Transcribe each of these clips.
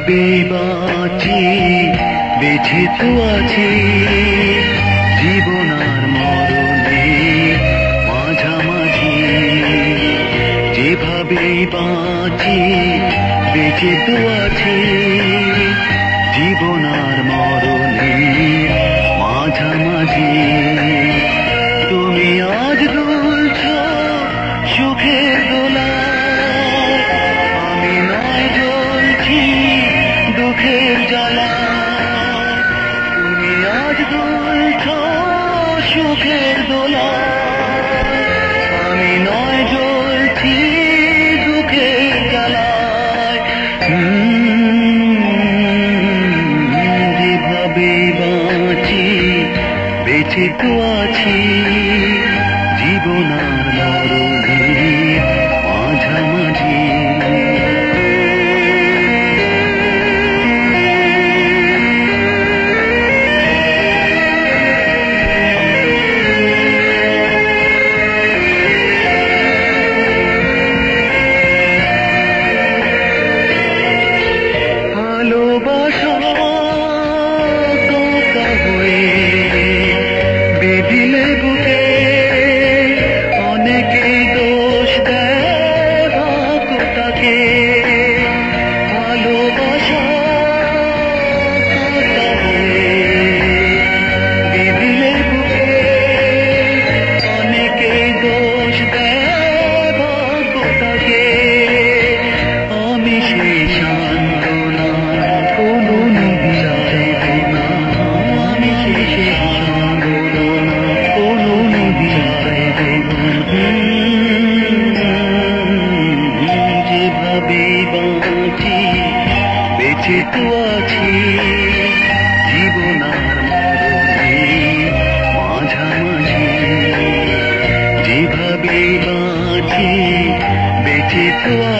যেভাবে বাঁচি, বেঁচে তো আছি। জীবন আর মরণে মাঝামাঝি। যেভাবে বাঁচি, বেঁচে তো আছি। জীবন আর মরণে দুঃখের জ্বালা। তুমি আজ দুলছ সুখের দোলা। আমি নয় জ্বলছি দুঃখের জ্বালায়। যেভাবে বাঁচি, বেঁচে তো আছি। আছি জীবন আর মরণে মাঝামাঝি যেভাবে বাঁচি বেঁচে তো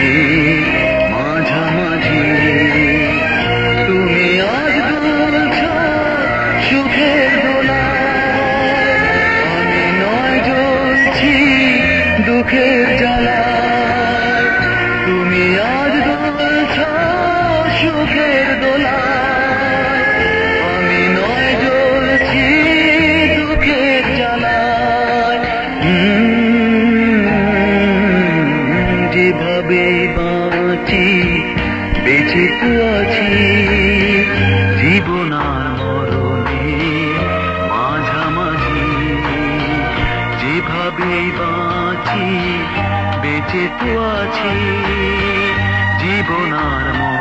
Thank you. তো আছি। জীবন আর মরণে মাঝামাঝি। যেভাবে বাঁচি বেঁচে তো আছি। জীবন আর